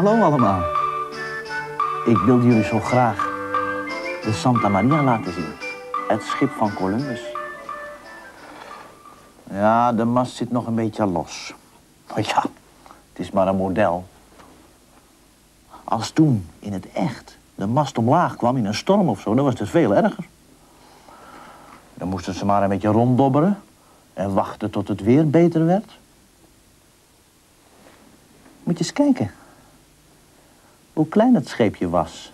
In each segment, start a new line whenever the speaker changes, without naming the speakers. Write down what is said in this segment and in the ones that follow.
Hallo allemaal. Ik wilde jullie zo graag de Santa Maria laten zien. Het schip van Columbus. Ja, de mast zit nog een beetje los. Maar ja, het is maar een model. Als toen, in het echt, de mast omlaag kwam in een storm of zo, dan was het veel erger. Dan moesten ze maar een beetje ronddobberen en wachten tot het weer beter werd. Moet je eens kijken hoe klein het scheepje was.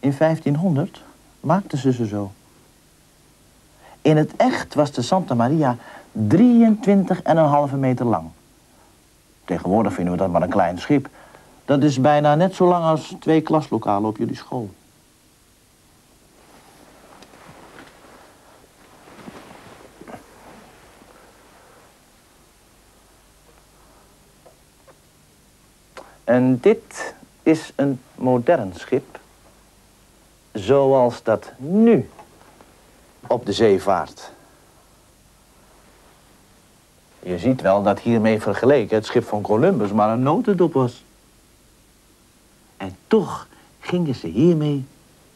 In 1500 maakten ze ze zo. In het echt was de Santa Maria 23,5 meter lang. Tegenwoordig vinden we dat maar een klein schip. Dat is bijna net zo lang als twee klaslokalen op jullie school. En dit is een modern schip. Zoals dat nu op de zee vaart. Je ziet wel dat hiermee vergeleken het schip van Columbus maar een notendop was. En toch gingen ze hiermee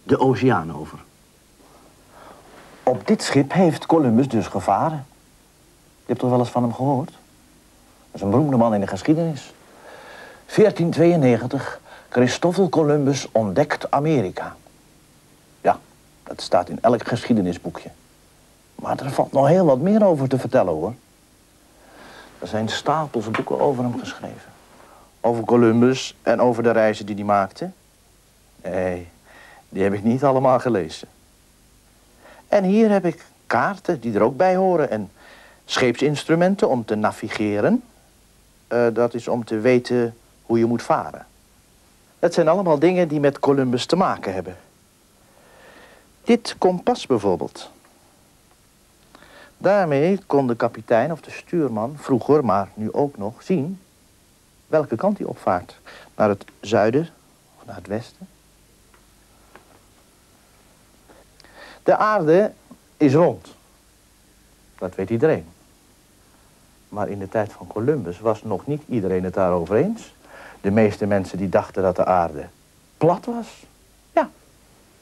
de oceaan over. Op dit schip heeft Columbus dus gevaren. Je hebt toch wel eens van hem gehoord? Dat is een beroemde man in de geschiedenis. 1492, Christoffel Columbus ontdekt Amerika. Ja, dat staat in elk geschiedenisboekje. Maar er valt nog heel wat meer over te vertellen, hoor. Er zijn stapels boeken over hem geschreven. Over Columbus en over de reizen die hij maakte. Nee, die heb ik niet allemaal gelezen. En hier heb ik kaarten die er ook bij horen en scheepsinstrumenten om te navigeren. Uh, dat is om te weten hoe je moet varen. Het zijn allemaal dingen die met Columbus te maken hebben. Dit kompas bijvoorbeeld. Daarmee kon de kapitein of de stuurman vroeger, maar nu ook nog, zien welke kant hij opvaart. Naar het zuiden of naar het westen. De aarde is rond. Dat weet iedereen. Maar in de tijd van Columbus was nog niet iedereen het daarover eens. De meeste mensen die dachten dat de aarde plat was. Ja,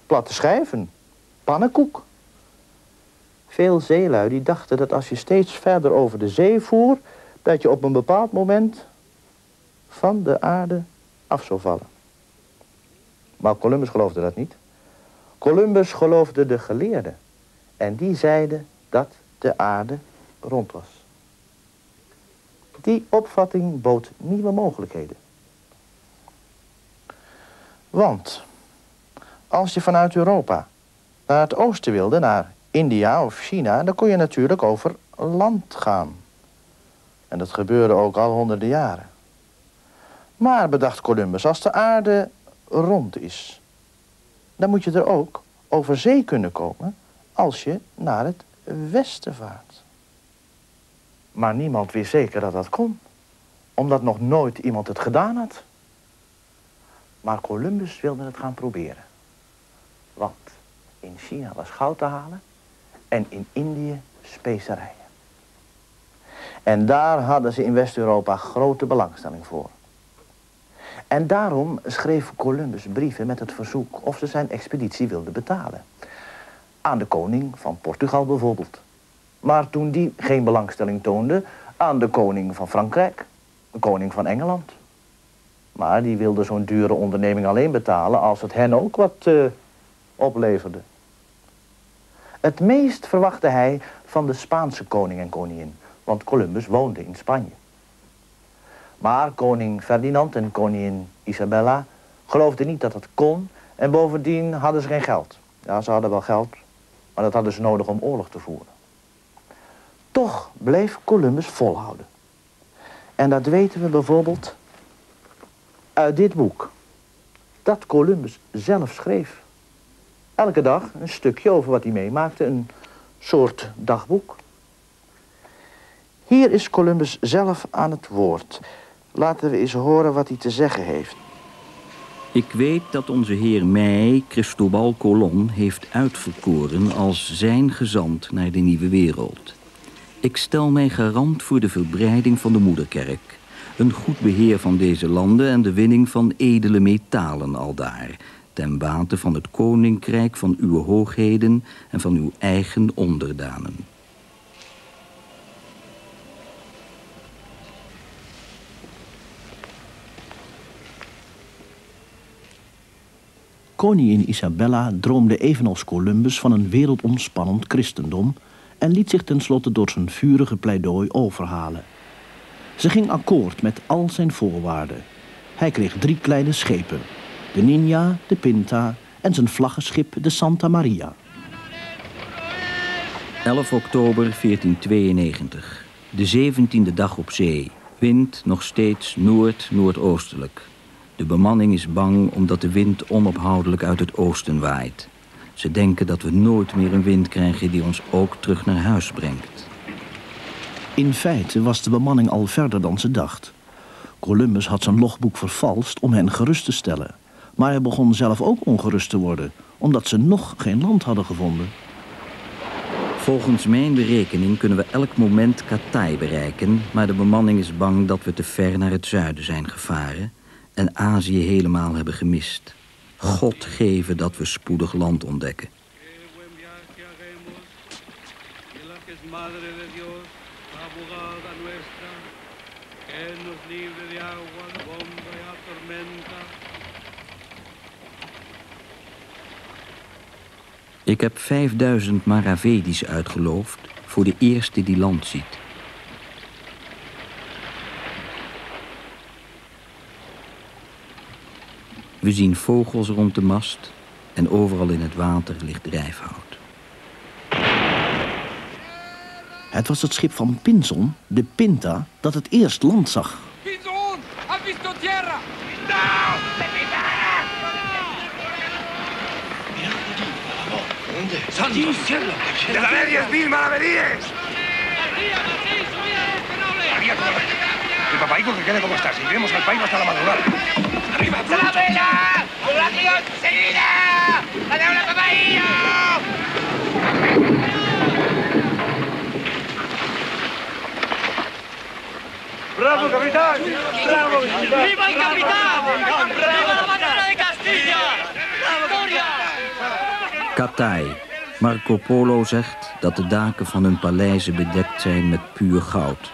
platte schijven, pannenkoek. Veel zeelui die dachten dat als je steeds verder over de zee voer... dat je op een bepaald moment van de aarde af zou vallen. Maar Columbus geloofde dat niet. Columbus geloofde de geleerden. En die zeiden dat de aarde rond was. Die opvatting bood nieuwe mogelijkheden. Want als je vanuit Europa naar het oosten wilde, naar India of China... dan kon je natuurlijk over land gaan. En dat gebeurde ook al honderden jaren. Maar, bedacht Columbus, als de aarde rond is... dan moet je er ook over zee kunnen komen als je naar het westen vaart. Maar niemand wist zeker dat dat kon. Omdat nog nooit iemand het gedaan had. Maar Columbus wilde het gaan proberen. Want in China was goud te halen en in Indië specerijen. En daar hadden ze in West-Europa grote belangstelling voor. En daarom schreef Columbus brieven met het verzoek of ze zijn expeditie wilden betalen. Aan de koning van Portugal bijvoorbeeld. Maar toen die geen belangstelling toonde, aan de koning van Frankrijk, de koning van Engeland. Maar die wilde zo'n dure onderneming alleen betalen als het hen ook wat uh, opleverde. Het meest verwachtte hij van de Spaanse koning en koningin, want Columbus woonde in Spanje. Maar koning Ferdinand en koningin Isabella geloofden niet dat het kon en bovendien hadden ze geen geld. Ja, ze hadden wel geld, maar dat hadden ze nodig om oorlog te voeren. Toch bleef Columbus volhouden. En dat weten we bijvoorbeeld uit dit boek. Dat Columbus zelf schreef. Elke dag een stukje over wat hij meemaakte, een soort dagboek. Hier is Columbus zelf aan het woord. Laten we eens horen wat hij te zeggen heeft.
Ik weet dat onze heer mij Cristobal Colon heeft uitverkoren als zijn gezant naar de nieuwe wereld. Ik stel mij garant voor de verbreiding van de moederkerk Een goed beheer van deze landen en de winning van edele metalen aldaar... ten bate van het koninkrijk van uw hoogheden en van uw eigen onderdanen.
Koningin Isabella droomde evenals Columbus van een wereldomspannend christendom en liet zich tenslotte door zijn vurige pleidooi overhalen. Ze ging akkoord met al zijn voorwaarden. Hij kreeg drie kleine schepen, de Ninja, de Pinta en zijn vlaggenschip de Santa Maria.
11 oktober 1492. De zeventiende dag op zee. Wind nog steeds noord-noordoostelijk. De bemanning is bang omdat de wind onophoudelijk uit het oosten waait. Ze denken dat we nooit meer een wind krijgen die ons ook terug naar huis brengt.
In feite was de bemanning al verder dan ze dacht. Columbus had zijn logboek vervalst om hen gerust te stellen. Maar hij begon zelf ook ongerust te worden, omdat ze nog geen land hadden gevonden.
Volgens mijn berekening kunnen we elk moment Katai bereiken... maar de bemanning is bang dat we te ver naar het zuiden zijn gevaren... en Azië helemaal hebben gemist. God geven dat we spoedig land ontdekken. Ik heb 5000 Maravedis uitgeloofd voor de eerste die land ziet. We zien vogels rond de mast en overal in het water ligt drijfhout.
Het was het schip van Pinzon, de Pinta, dat het eerst land zag.
tierra! ¿Dónde? ¡Santo
cielo! ¡Te daré diez mil maravedíes! ¡Arriba, Martín! ¡Subid al noble! El papaico que quede como está. Seguiremos al país hasta la madrugada. ¡Arriba, pronto!
¡La vela! ¡Un rápido enseguida! ¡La de!
¡Bravo, capitán! ¡Bravo, capitán!
¡Viva el capitán! ¡Viva la bandera de Castilla! ¡Victoria!
Katai. Marco Polo zegt dat de daken van hun paleizen bedekt zijn met puur goud.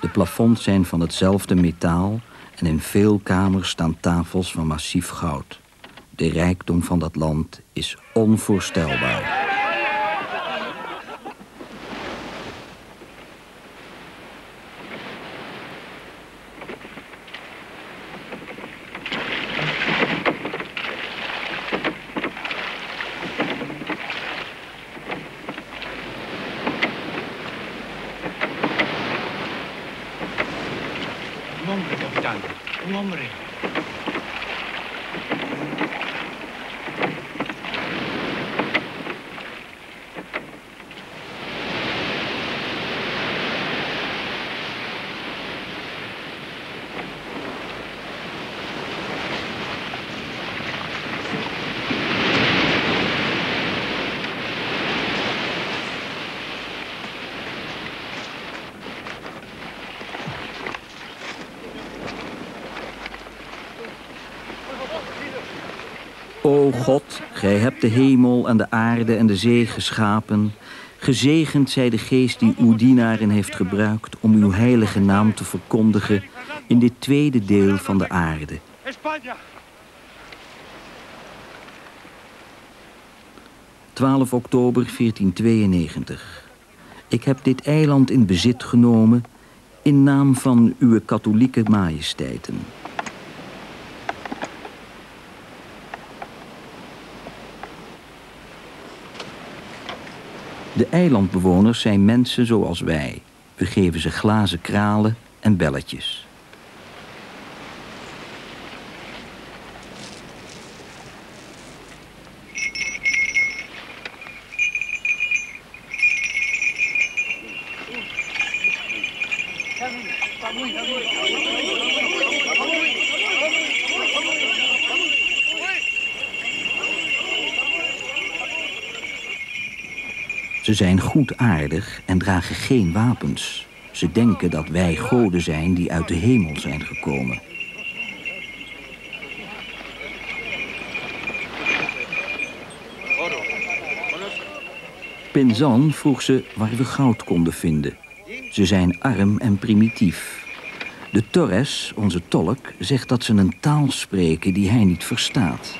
De plafonds zijn van hetzelfde metaal en in veel kamers staan tafels van massief goud. De rijkdom van dat land is onvoorstelbaar. O God, gij hebt de hemel en de aarde en de zee geschapen. Gezegend zij de geest die uw dienaren heeft gebruikt om uw heilige naam te verkondigen in dit tweede deel van de aarde.
¡España!
12 oktober 1492. Ik heb dit eiland in bezit genomen in naam van uw katholieke majesteiten. De eilandbewoners zijn mensen zoals wij. We geven ze glazen kralen en belletjes. Ze zijn goedaardig en dragen geen wapens. Ze denken dat wij goden zijn die uit de hemel zijn gekomen. Pinzan vroeg ze waar we goud konden vinden. Ze zijn arm en primitief. De Torres, onze tolk, zegt dat ze een taal spreken die hij niet verstaat.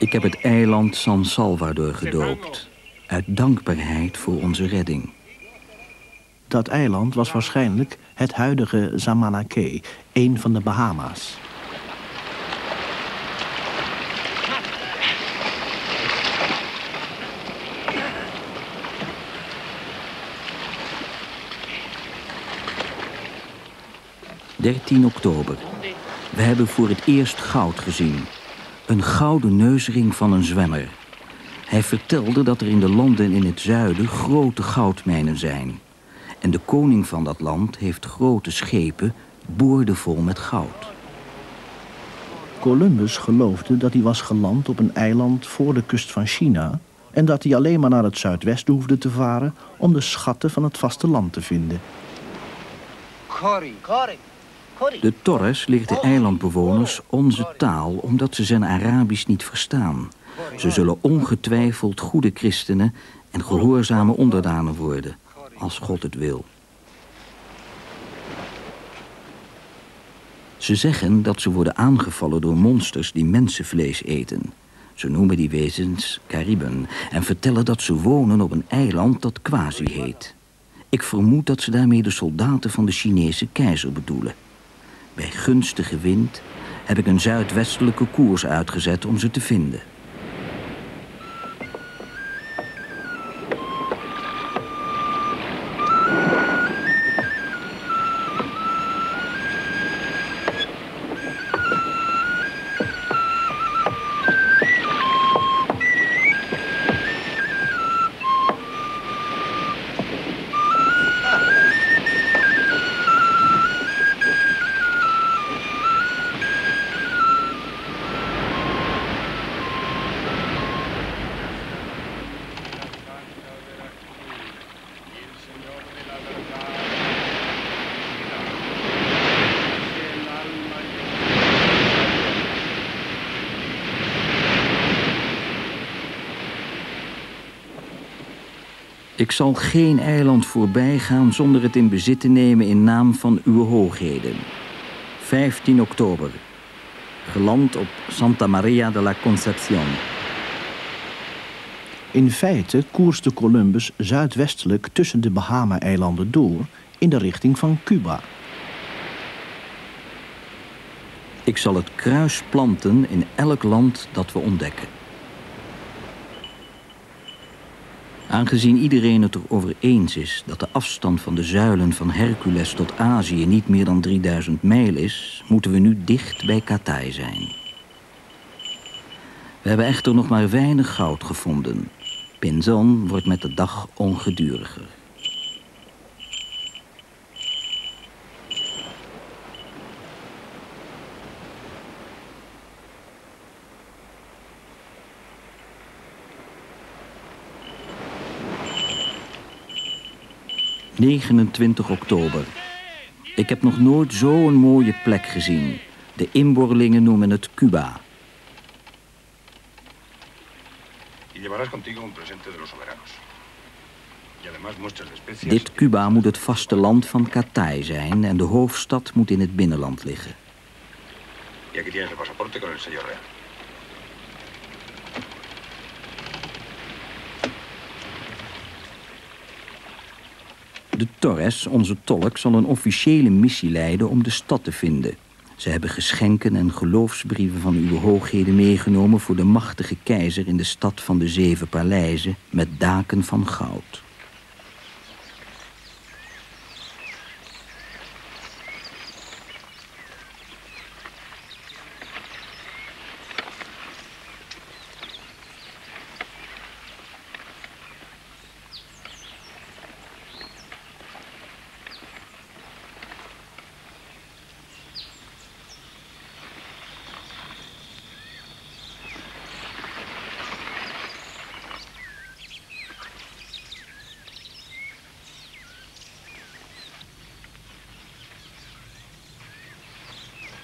Ik heb het eiland San Salvador gedoopt. Uit dankbaarheid voor onze redding.
Dat eiland was waarschijnlijk het huidige Samana Cay, een van de Bahama's.
...13 oktober. We hebben voor het eerst goud gezien. Een gouden neusring van een zwemmer. Hij vertelde dat er in de landen in het zuiden grote goudmijnen zijn. En de koning van dat land heeft grote schepen boordevol met goud.
Columbus geloofde dat hij was geland op een eiland voor de kust van China... en dat hij alleen maar naar het zuidwesten hoefde te varen... om de schatten van het vasteland te vinden.
De Torres leert de eilandbewoners onze taal omdat ze zijn Arabisch niet verstaan. Ze zullen ongetwijfeld goede christenen en gehoorzame onderdanen worden, als God het wil. Ze zeggen dat ze worden aangevallen door monsters die mensenvlees eten. Ze noemen die wezens Cariben en vertellen dat ze wonen op een eiland dat Quasi heet. Ik vermoed dat ze daarmee de soldaten van de Chinese keizer bedoelen. Bij gunstige wind heb ik een zuidwestelijke koers uitgezet om ze te vinden. Ik zal geen eiland voorbij gaan zonder het in bezit te nemen in naam van uw hoogheden. 15 oktober. Geland op Santa Maria de la Concepción.
In feite koerste Columbus zuidwestelijk tussen de Bahama-eilanden door... in de richting van Cuba.
Ik zal het kruis planten in elk land dat we ontdekken. Aangezien iedereen het erover eens is dat de afstand van de zuilen van Hercules tot Azië niet meer dan 3000 mijl is, moeten we nu dicht bij Katai zijn. We hebben echter nog maar weinig goud gevonden. Pinzon wordt met de dag ongeduriger. ...29 oktober. Ik heb nog nooit zo'n mooie plek gezien. De inboorlingen noemen het Cuba. Dit Cuba moet het vasteland van Catay zijn... en de hoofdstad moet in het binnenland liggen.
Y aquí tienes el pasaporte con el sello real.
De Torres, onze tolk, zal een officiële missie leiden om de stad te vinden. Ze hebben geschenken en geloofsbrieven van uw hoogheden meegenomen... voor de machtige keizer in de stad van de zeven paleizen... met daken van goud.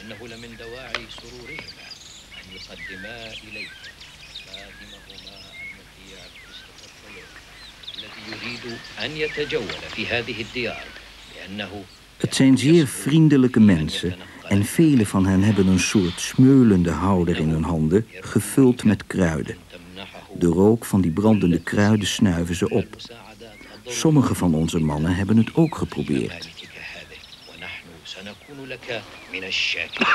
أعداء الدين ويحميان الأيمان وسيسيطران على البحار وإنه لمن دواعي سرورهما أن يقدما إليك خادمهما المطيع كريستوفر كولوم الذي يريد أن يتجول في هذه الديار لأنه
Het zijn zeer vriendelijke mensen en vele van hen hebben een soort smeulende houder in hun handen, gevuld met kruiden. De rook van die brandende kruiden snuiven ze op. Sommige van onze mannen hebben het ook geprobeerd.
مالكك هذه ونحن سنكون لك من الشاكرين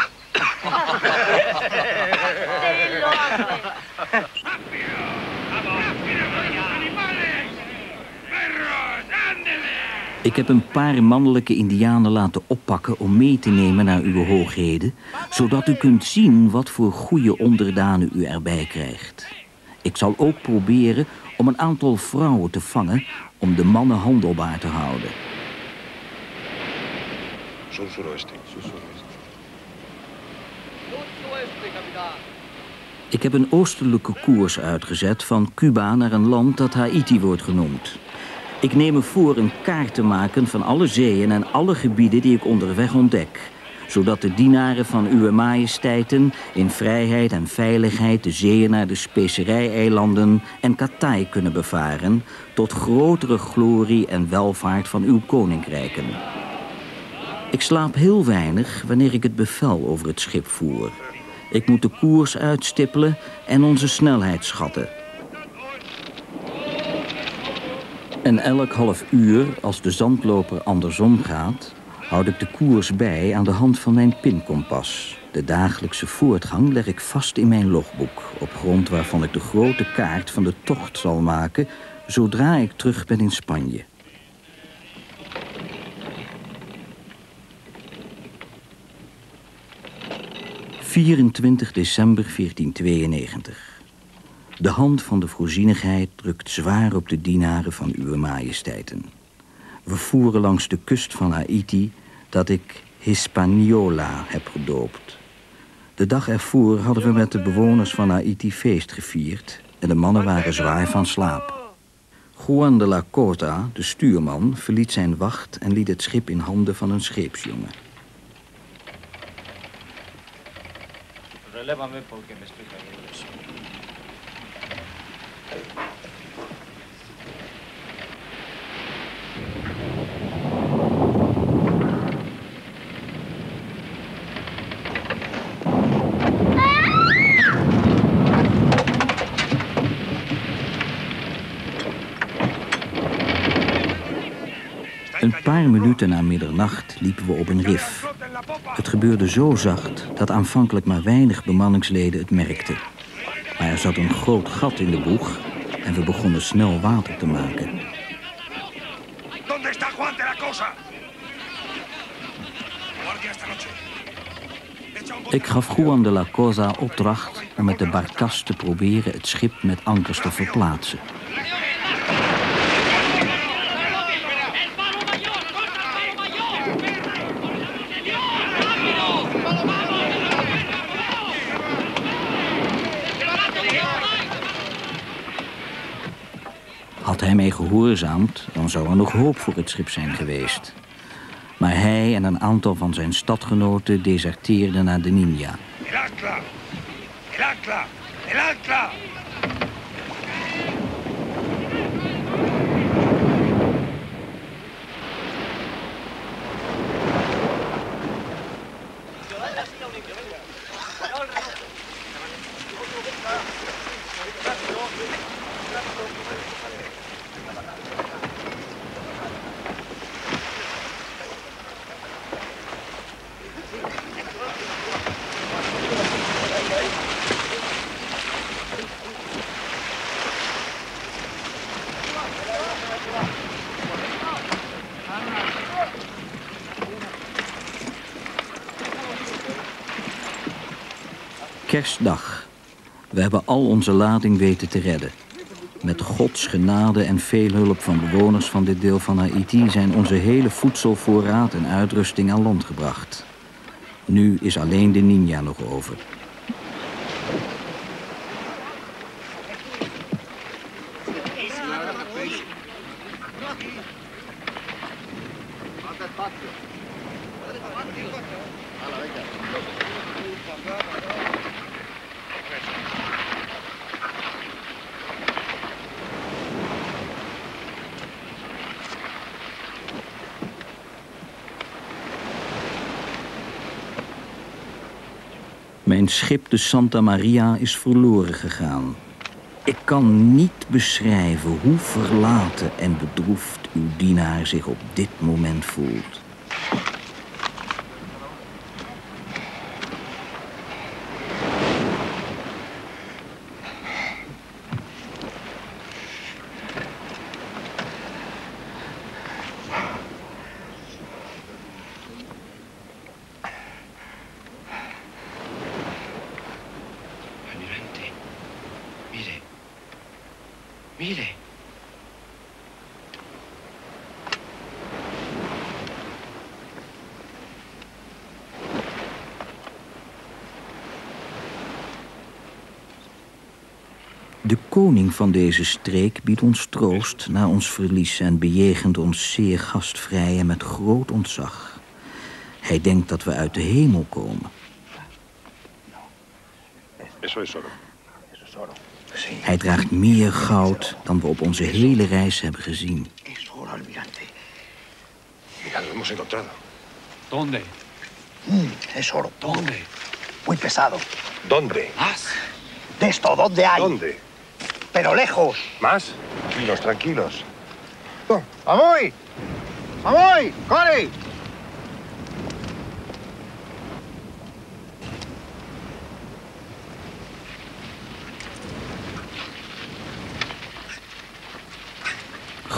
Ik heb een paar mannelijke indianen laten oppakken om mee te nemen naar uw hoogheden, zodat u kunt zien wat voor goede onderdanen u erbij krijgt. Ik zal ook proberen om een aantal vrouwen te vangen om de mannen handelbaar te houden.
Sur suroeste.
Ik heb een oostelijke koers uitgezet van Cuba naar een land dat Haiti wordt genoemd. Ik neem me voor een kaart te maken van alle zeeën en alle gebieden die ik onderweg ontdek. Zodat de dienaren van uw majesteiten in vrijheid en veiligheid de zeeën naar de specerijeilanden en Katai kunnen bevaren. Tot grotere glorie en welvaart van uw koninkrijken. Ik slaap heel weinig wanneer ik het bevel over het schip voer. Ik moet de koers uitstippelen en onze snelheid schatten. En elk half uur, als de zandloper andersom gaat, houd ik de koers bij aan de hand van mijn pinkompas. De dagelijkse voortgang leg ik vast in mijn logboek, op grond waarvan ik de grote kaart van de tocht zal maken zodra ik terug ben in Spanje. ...24 december 1492. De hand van de voorzienigheid drukt zwaar op de dienaren van uw majesteiten. We voeren langs de kust van Haiti dat ik Hispaniola heb gedoopt. De dag ervoor hadden we met de bewoners van Haiti feest gevierd... en de mannen waren zwaar van slaap. Juan de la Cota, de stuurman, verliet zijn wacht... en liet het schip in handen van een scheepsjongen.
Relévame porque me estoy cayendo.
Een paar minuten na middernacht liepen we op een rif. Het gebeurde zo zacht dat aanvankelijk maar weinig bemanningsleden het merkten. Maar er zat een groot gat in de boeg en we begonnen snel water te maken. Ik gaf Juan de la Cosa opdracht om met de barkas te proberen het schip met ankers te verplaatsen. Had hij mij gehoorzaamd, dan zou er nog hoop voor het schip zijn geweest. Maar hij en een aantal van zijn stadgenoten deserteerden naar de Ninja. Kerstdag. We hebben al onze lading weten te redden. Met Gods genade en veel hulp van bewoners van dit deel van Haiti... zijn onze hele voedselvoorraad en uitrusting aan land gebracht. Nu is alleen de Ninja nog over. Mijn schip de Santa Maria is verloren gegaan. Ik kan niet beschrijven hoe verlaten en bedroefd uw dienaar zich op dit moment voelt.
Almirante, mire. Mire.
De koning van deze streek biedt ons troost na ons verlies en bejegent ons zeer gastvrij en met groot ontzag. Hij denkt dat we uit de hemel komen.
Eso es oro.
Hij draagt meer goud dan we op onze hele reis hebben gezien.
Es oro, almirante.
Mira, lo hemos encontrado.
¿Dónde?
Es oro.
¿Dónde?
Muy pesado.
¿Dónde?
¿Más?
De esto, ¿dónde hay?
¿Dónde?
Pero lejos.
¿Más? Tranquilos, tranquilos.
¡Amoy! ¡Amoy! ¡Cori!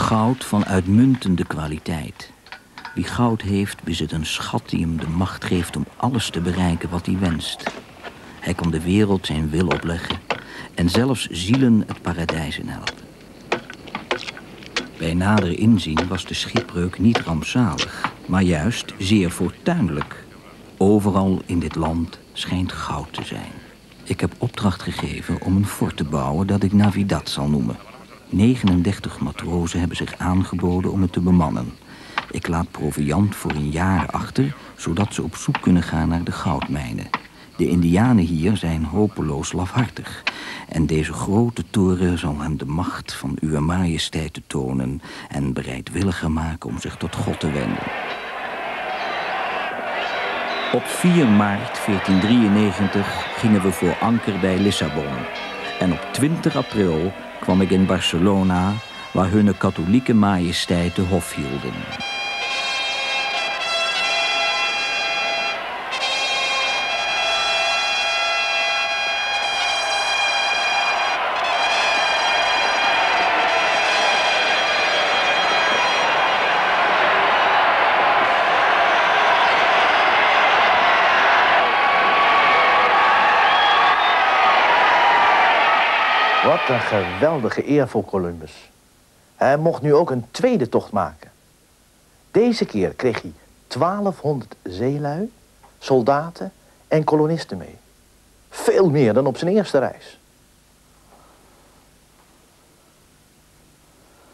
Goud van uitmuntende kwaliteit. Wie goud heeft, bezit een schat die hem de macht geeft om alles te bereiken wat hij wenst. Hij kan de wereld zijn wil opleggen en zelfs zielen het paradijs in helpen. Bij nader inzien was de schipbreuk niet rampzalig, maar juist zeer fortuinlijk. Overal in dit land schijnt goud te zijn. Ik heb opdracht gegeven om een fort te bouwen dat ik Navidad zal noemen. 39 matrozen hebben zich aangeboden om het te bemannen. Ik laat proviand voor een jaar achter, zodat ze op zoek kunnen gaan naar de goudmijnen. De indianen hier zijn hopeloos lafhartig. En deze grote toren zal hem de macht van uw majesteit te tonen... en bereidwilliger maken om zich tot God te wenden. Op 4 maart 1493 gingen we voor anker bij Lissabon. En op 20 april kwam ik in Barcelona... waar hun katholieke majesteiten hof hielden.
Een geweldige eer voor Columbus. Hij mocht nu ook een tweede tocht maken. Deze keer kreeg hij 1200 zeelui, soldaten en kolonisten mee. Veel meer dan op zijn eerste reis.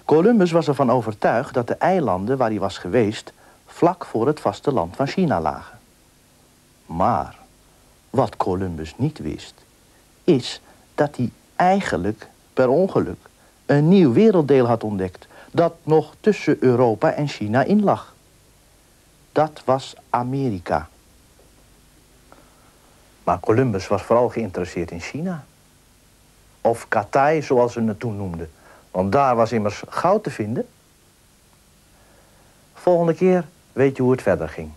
Columbus was ervan overtuigd dat de eilanden waar hij was geweest vlak voor het vasteland van China lagen. Maar wat Columbus niet wist, is dat hij eigenlijk per ongeluk een nieuw werelddeel had ontdekt dat nog tussen Europa en China in lag. Dat was Amerika. Maar Columbus was vooral geïnteresseerd in China. Of Cathay, zoals ze het toen noemden. Want daar was immers goud te vinden. Volgende keer weet je hoe het verder ging.